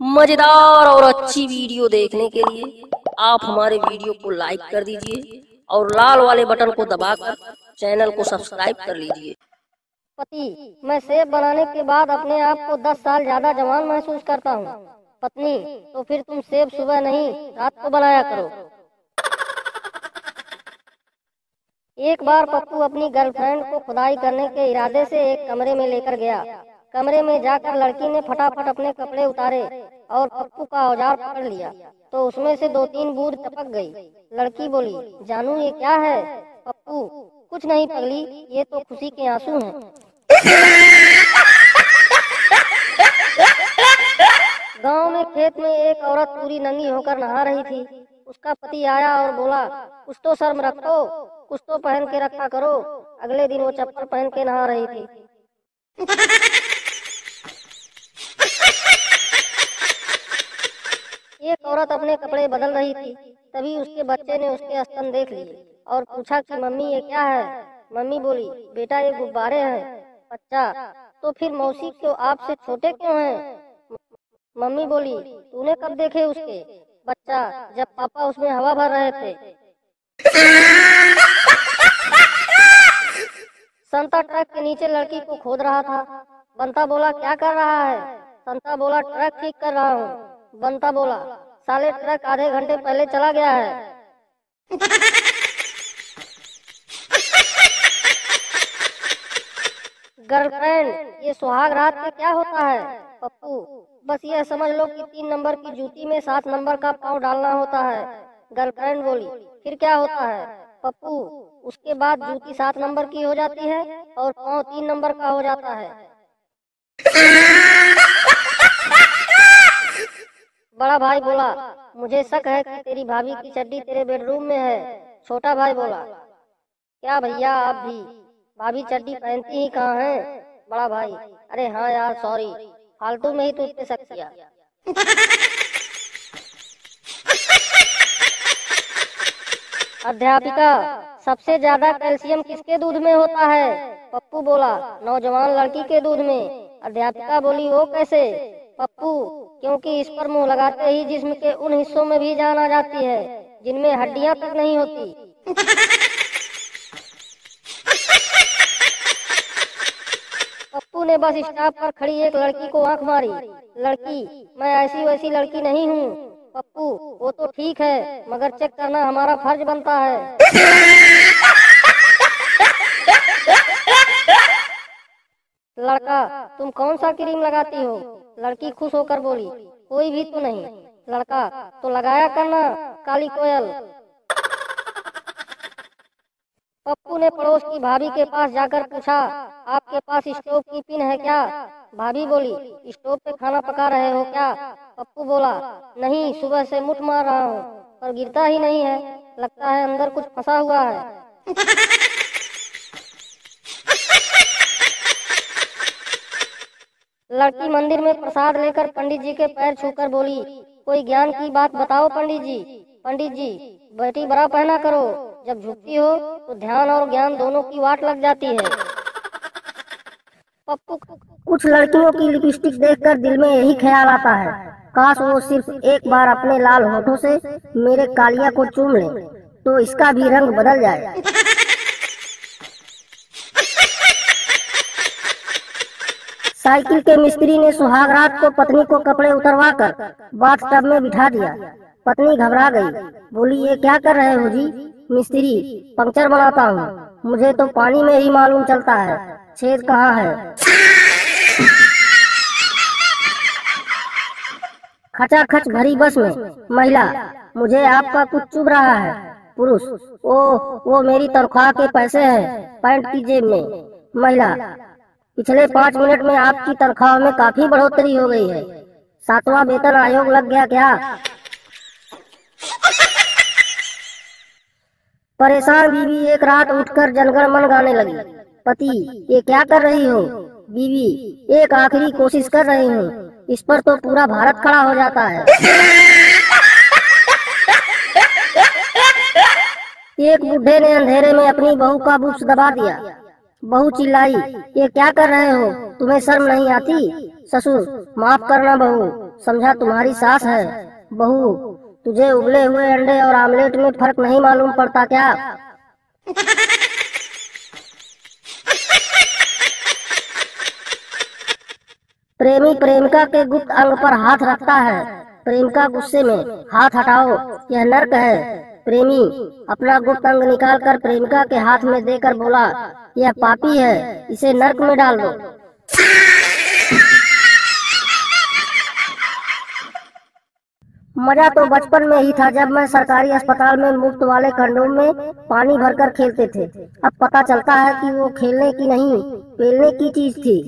मज़ेदार और अच्छी वीडियो देखने के लिए आप हमारे वीडियो को लाइक कर दीजिए और लाल वाले बटन को दबाकर चैनल को सब्सक्राइब कर लीजिए। पति, मैं सेब बनाने के बाद अपने आप को दस साल ज़्यादा जवान महसूस करता हूँ। पत्नी तो फिर तुम सेब सुबह नहीं, रात को बनाया करो। एक बार पप्पू अपनी गर्लफ्रेंड को खुदाई करने के इरादे से एक कमरे में लेकर गया। कमरे में जाकर लड़की ने फटाफट अपने कपड़े उतारे। और पप्पू का औज़ार पकड़ लिया। तो उसमें से दो तीन बूंद टपक गई। लड़की बोली, जानू, ये क्या है? पप्पू, कुछ नहीं पगली, ये तो खुशी के आँसू हैं। गाँव में खेत में एक औरत पूरी नंगी होकर नहा रही थी। उसका पति आया और बोला, कुछ तो शर्म रखो, कुछ तो पहन के रखा करो। अगले दिन वो चप्पल पहन के नहा रही थी। एक औरत अपने कपड़े बदल रही थी, तभी उसके बच्चे ने उसके स्तन देख लिए और पूछा कि, मम्मी, ये क्या है? मम्मी बोली, बेटा, ये गुब्बारे हैं। बच्चा तो फिर मौसी क्यों, आपसे छोटे क्यों हैं? मम्मी बोली, तूने कब देखे उसके? बच्चा, जब पापा उसमें हवा भर रहे थे। संता ट्रक के नीचे लड़की को खोद रहा था। बंता बोला, क्या कर रहा है? संता बोला, ट्रक ठीक कर रहा हूँ। बंता बोला। साले ट्रक आधे घंटे पहले चला गया है। गर्लफ्रेंड, ये सुहाग रात में क्या होता है? पप्पू, बस ये समझ लो कि तीन नंबर की जूती में सात नंबर का पाँव डालना होता है। गर्लफ्रेंड बोली, फिर क्या होता है? पप्पू, उसके बाद जूती सात नंबर की हो जाती है और पाँव तीन नंबर का हो जाता है। बड़ा भाई बोला, मुझे शक है कि तेरी भाभी की चड्डी तेरे बेडरूम में है। छोटा भाई बोला, क्या भैया, आप भी? भाभी चड्डी पहनती ही कहाँ है? बड़ा भाई, अरे हाँ यार सॉरी फालतू में ही तुझ पे शक किया। अध्यापिका, सबसे ज़्यादा कैल्शियम किसके दूध में होता है? पप्पू बोला, नौजवान लड़की के दूध में। अध्यापिका बोली वो कैसे? पप्पू, क्योंकि इस पर मुँह लगाते ही जिस्म के उन हिस्सों में भी जान आ जाती है, जिनमें हड्डियाँ तक नहीं होती। पप्पू ने बस स्टॉप पर खड़ी एक लड़की को आँख मारी। लड़की, मैं ऐसी वैसी लड़की नहीं हूँ। पप्पू, वो तो ठीक है, मगर चेक करना हमारा फ़र्ज़ बनता है। लड़का, तुम कौन सा क्रीम लगाती हो? लड़की खुश होकर बोली, कोई भी तो नहीं। लड़का तो लगाया करना, काली कोयल। पप्पू ने पड़ोस की भाभी के पास जाकर पूछा, आपके पास स्टोव की पिन है क्या? भाभी बोली, स्टोव पे खाना पका रहे हो क्या? पप्पू बोला, नहीं, सुबह से मुठ मार रहा हूँ, पर गिरता ही नहीं है। लगता है अंदर कुछ फंसा हुआ है। लड़की मंदिर में प्रसाद लेकर पंडित जी के पैर छूकर बोली, कोई ज्ञान की बात बताओ पंडित जी। पंडित जी, बेटी बड़ा पहना करो। जब झुकती हो तो ध्यान और ज्ञान दोनों की वाट लग जाती है। पप्पू, कुछ लड़कियों की लिपस्टिक देखकर दिल में यही ख्याल आता है। काश वो सिर्फ़ एक बार अपने लाल होठों से मेरे कालिया को चूम ले तो इसका भी रंग बदल जाए। साइकिल के मिस्त्री ने सुहाग रात को पत्नी को कपड़े उतरवा कर बाथ टब में बिठा दिया। पत्नी घबरा गई। बोली, ये क्या कर रहे हो जी? मिस्त्री, पंक्चर बनाता हूँ। मुझे तो पानी में ही मालूम चलता है। छेद कहाँ है? खचाखच भरी बस में, महिला, मुझे आपका कुछ चुभ रहा है। पुरुष ओ वो मेरी तनख्वाह के पैसे हैं। पैंट की जेब में। महिला पिछले पाँच मिनट में आपकी तनख्वाह में काफ़ी बढ़ोतरी हो गई है। सातवां वेतन आयोग लग गया क्या? परेशान बीवी एक रात उठकर जनगण मन गाने लगी। पति, ये क्या कर रही हो? बीवी, एक आखिरी कोशिश कर रही हूँ। इस पर तो पूरा भारत खड़ा हो जाता है। एक बुढ़े ने अंधेरे में अपनी बहू का बुक्स दबा दिया। बहू चिल्लाई, ये क्या कर रहे हो? तुम्हें शर्म नहीं आती? ससुर, माफ़ करना बहू, समझा तुम्हारी सास है। बहू, तुझे उबले हुए अंडे और आमलेट में फ़र्क नहीं मालूम पड़ता क्या? प्रेमी प्रेमिका के गुप्त अंग पर हाथ रखता है। प्रेमिका गुस्से में, हाथ हटाओ, यह नर्क है। प्रेमी अपना गुप्त अंग निकाल कर प्रेमिका के हाथ में देकर बोला, यह पापी है, इसे नर्क में डाल दो। मज़ा तो बचपन में ही था जब मैं सरकारी अस्पताल में मुफ़्त वाले कंडोम में पानी भरकर खेलते थे। अब पता चलता है कि वो खेलने की नहीं, पेलने की चीज़ थी।